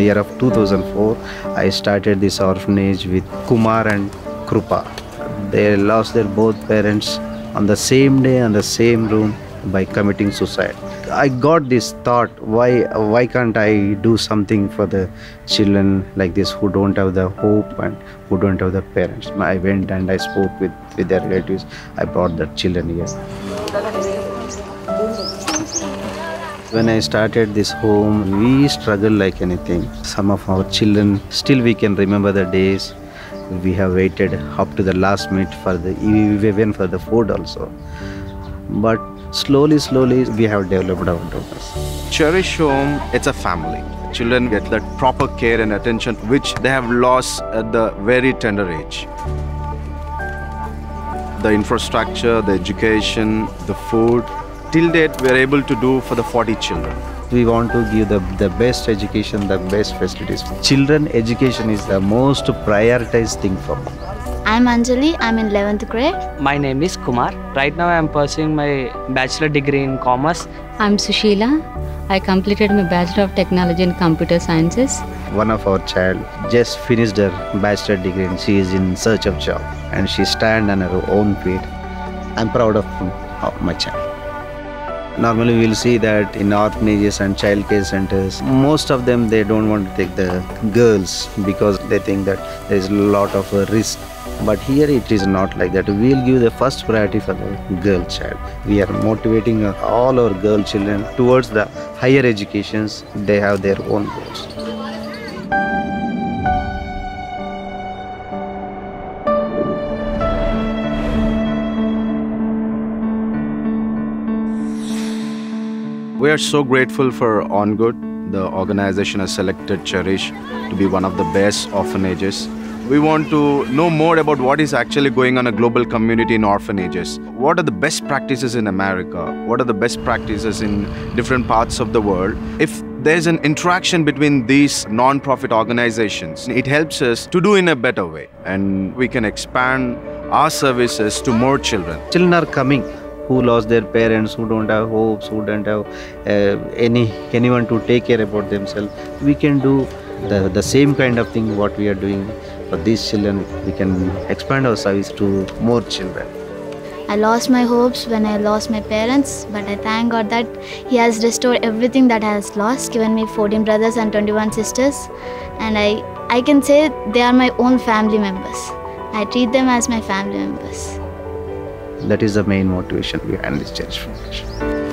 the year of 2004, I started this orphanage with Kumar and Krupa. They lost their both parents on the same day on the same room by committing suicide. I got this thought: why why can't I do something for the children like this who don't have the hope and who don't have the parents? I went and I spoke with with their relatives. I brought the children here. When I started this home, we struggled like anything. Some of our children, still we can remember the days. We have waited up to the last minute for the even for the food also. But slowly, slowly, we have developed our daughters. Cherish Home, it's a family. Children get that proper care and attention which they have lost at the very tender age. The infrastructure, the education, the food, till date we are able to do for the 40 children. We want to give the, the best education, the best facilities. Children education is the most prioritized thing for me. I'm Anjali, I'm in 11th grade. My name is Kumar. Right now I am pursuing my bachelor degree in commerce. I'm Sushila. I completed my Bachelor of Technology in Computer Sciences. One of our child just finished her bachelor degree and she is in search of job and she stand on her own feet. I'm proud of, of my child. Normally we'll see that in orphanages and child care centers, most of them they don't want to take the girls because they think that there is a lot of risk. But here it is not like that. We'll give the first priority for the girl child. We are motivating all our girl children towards the higher educations. They have their own goals. We are so grateful for On Good. The organization has selected Cherish to be one of the best orphanages. We want to know more about what is actually going on a global community in orphanages. What are the best practices in America? What are the best practices in different parts of the world? If there's an interaction between these non-profit organizations, it helps us to do in a better way and we can expand our services to more children. Children are coming who lost their parents, who don't have hopes, who don't have uh, any anyone to take care about themselves. We can do the, the same kind of thing what we are doing for these children. We can expand our service to more children. I lost my hopes when I lost my parents, but I thank God that He has restored everything that I has lost, given me 14 brothers and 21 sisters, and I, I can say they are my own family members. I treat them as my family members. That is the main motivation behind this Cherish foundation.